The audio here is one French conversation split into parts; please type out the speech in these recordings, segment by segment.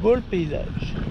beau le paysage.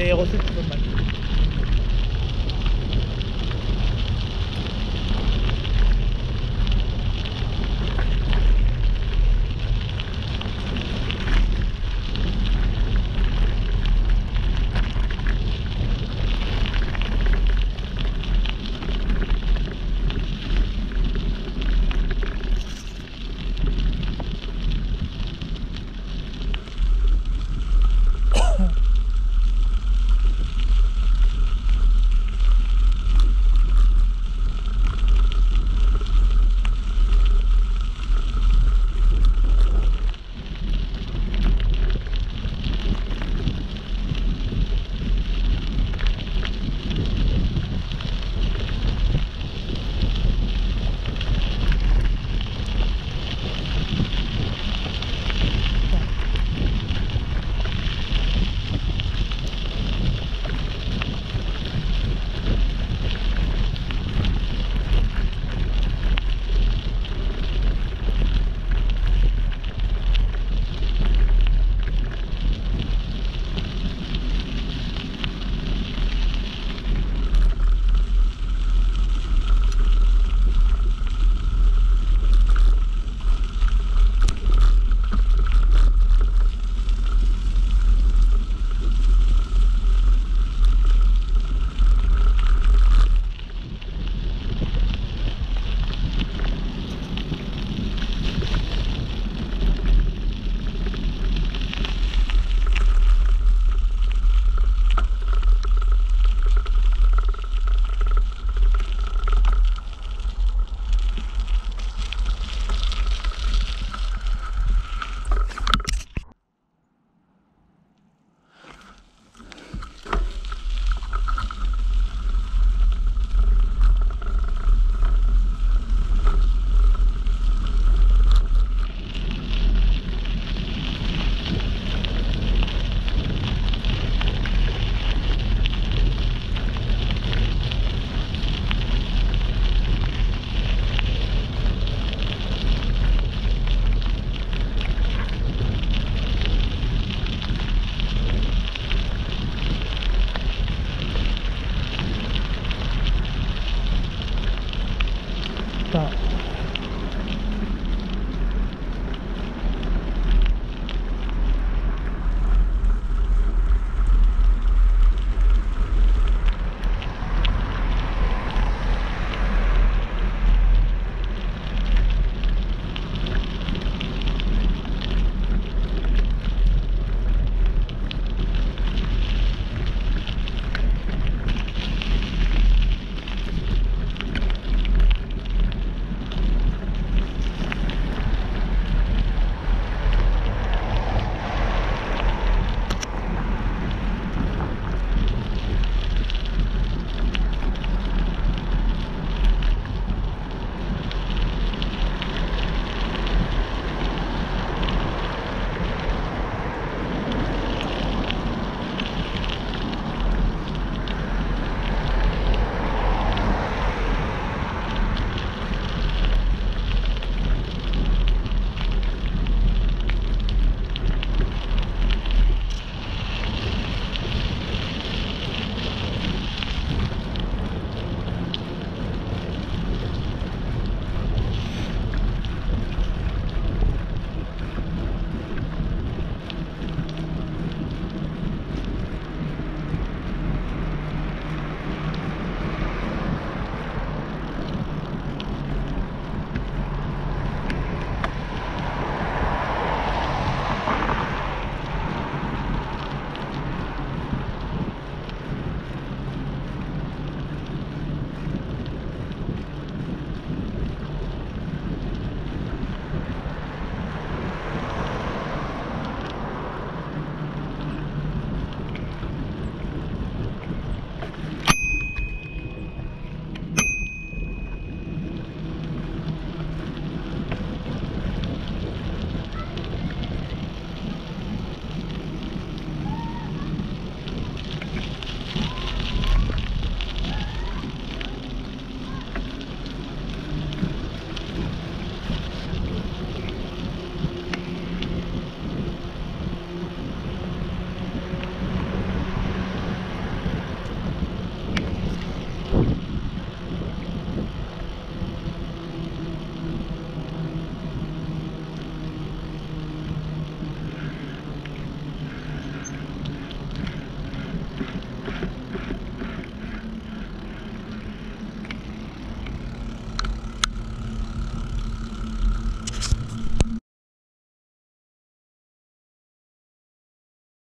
Naiyakusin ko ba?